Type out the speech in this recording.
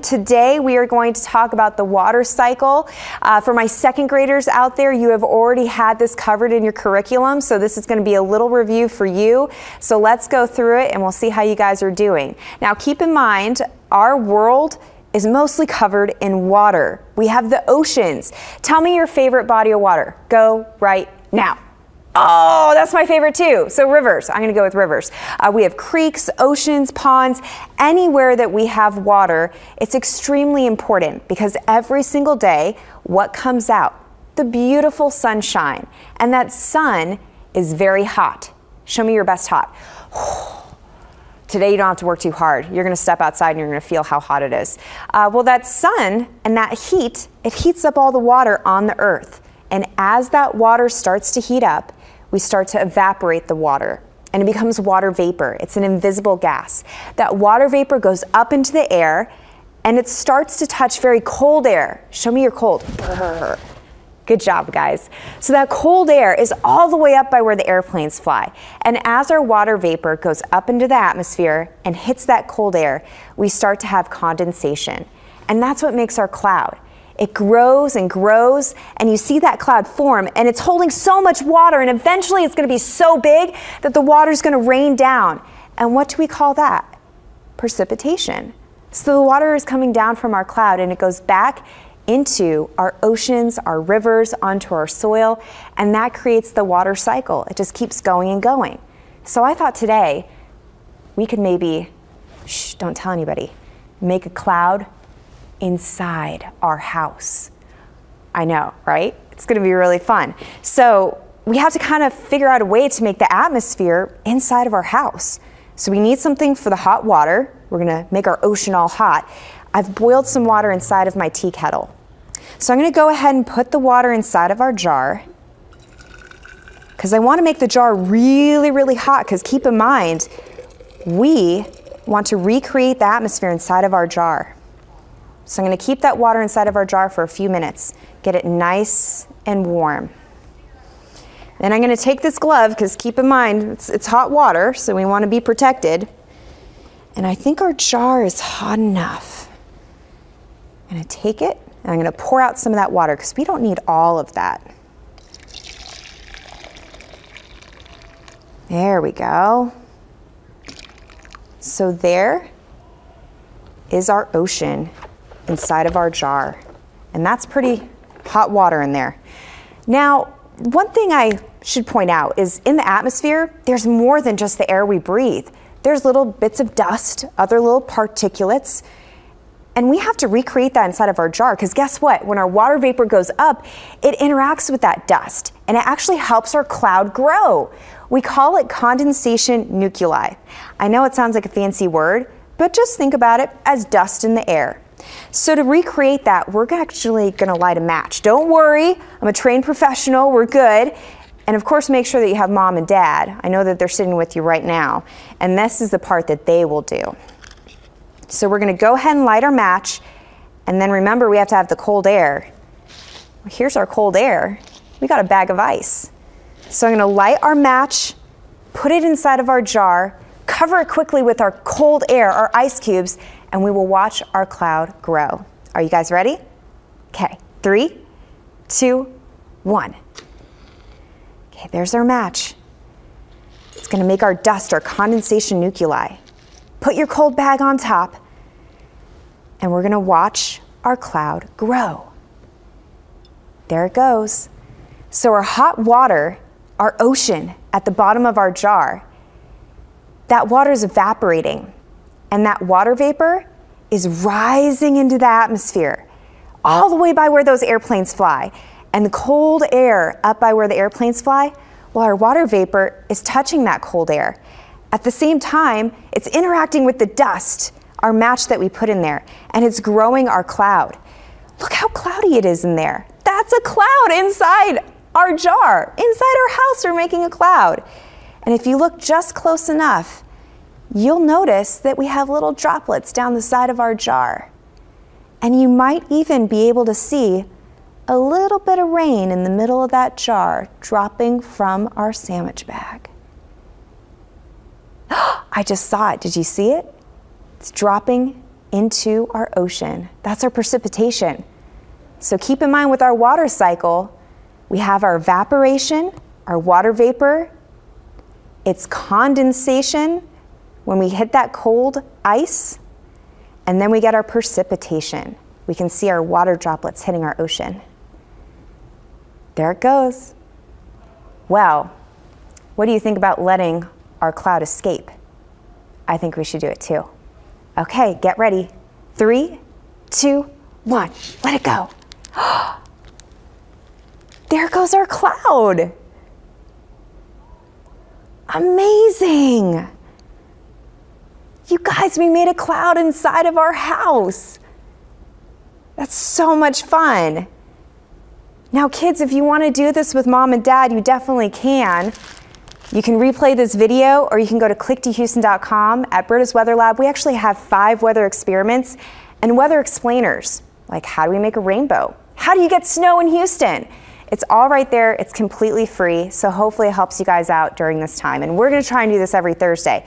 Today we are going to talk about the water cycle. Uh, for my second graders out there, you have already had this covered in your curriculum, so this is going to be a little review for you. So let's go through it and we'll see how you guys are doing. Now keep in mind, our world is mostly covered in water. We have the oceans. Tell me your favorite body of water. Go right now. Oh, that's my favorite too. So rivers, I'm gonna go with rivers. Uh, we have creeks, oceans, ponds, anywhere that we have water, it's extremely important because every single day, what comes out? The beautiful sunshine. And that sun is very hot. Show me your best hot. Today you don't have to work too hard. You're gonna step outside and you're gonna feel how hot it is. Uh, well, that sun and that heat, it heats up all the water on the earth. And as that water starts to heat up, we start to evaporate the water and it becomes water vapor. It's an invisible gas. That water vapor goes up into the air and it starts to touch very cold air. Show me your cold. Good job, guys. So that cold air is all the way up by where the airplanes fly. And as our water vapor goes up into the atmosphere and hits that cold air, we start to have condensation. And that's what makes our cloud. It grows and grows, and you see that cloud form, and it's holding so much water, and eventually it's going to be so big that the water is going to rain down. And what do we call that? Precipitation. So the water is coming down from our cloud, and it goes back into our oceans, our rivers, onto our soil, and that creates the water cycle. It just keeps going and going. So I thought today we could maybe, shh, don't tell anybody, make a cloud inside our house. I know, right? It's going to be really fun. So we have to kind of figure out a way to make the atmosphere inside of our house. So we need something for the hot water. We're going to make our ocean all hot. I've boiled some water inside of my tea kettle. So I'm going to go ahead and put the water inside of our jar because I want to make the jar really, really hot because keep in mind, we want to recreate the atmosphere inside of our jar. So I'm going to keep that water inside of our jar for a few minutes, get it nice and warm. Then I'm going to take this glove, because keep in mind, it's, it's hot water, so we want to be protected. And I think our jar is hot enough. I'm going to take it, and I'm going to pour out some of that water, because we don't need all of that. There we go. So there is our ocean inside of our jar. And that's pretty hot water in there. Now, one thing I should point out is in the atmosphere, there's more than just the air we breathe. There's little bits of dust, other little particulates, and we have to recreate that inside of our jar because guess what? When our water vapor goes up, it interacts with that dust and it actually helps our cloud grow. We call it condensation nuclei. I know it sounds like a fancy word, but just think about it as dust in the air. So to recreate that, we're actually gonna light a match. Don't worry, I'm a trained professional, we're good. And of course, make sure that you have mom and dad. I know that they're sitting with you right now. And this is the part that they will do. So we're gonna go ahead and light our match. And then remember, we have to have the cold air. Here's our cold air. We got a bag of ice. So I'm gonna light our match, put it inside of our jar, cover it quickly with our cold air, our ice cubes, and we will watch our cloud grow. Are you guys ready? Okay, three, two, one. Okay, there's our match. It's gonna make our dust, our condensation nuclei. Put your cold bag on top, and we're gonna watch our cloud grow. There it goes. So our hot water, our ocean at the bottom of our jar, that water is evaporating and that water vapor is rising into the atmosphere all the way by where those airplanes fly. And the cold air up by where the airplanes fly, well, our water vapor is touching that cold air. At the same time, it's interacting with the dust, our match that we put in there, and it's growing our cloud. Look how cloudy it is in there. That's a cloud inside our jar. Inside our house, we're making a cloud. And if you look just close enough, you'll notice that we have little droplets down the side of our jar. And you might even be able to see a little bit of rain in the middle of that jar dropping from our sandwich bag. I just saw it. Did you see it? It's dropping into our ocean. That's our precipitation. So keep in mind with our water cycle, we have our evaporation, our water vapor, it's condensation when we hit that cold ice, and then we get our precipitation. We can see our water droplets hitting our ocean. There it goes. Well, what do you think about letting our cloud escape? I think we should do it too. Okay, get ready. Three, two, one. Let it go. there goes our cloud. Amazing. You guys, we made a cloud inside of our house. That's so much fun. Now, kids, if you want to do this with mom and dad, you definitely can. You can replay this video or you can go to click2houston.com. At Britta's Weather Lab, we actually have five weather experiments and weather explainers, like how do we make a rainbow? How do you get snow in Houston? It's all right there. It's completely free. So hopefully it helps you guys out during this time. And we're going to try and do this every Thursday.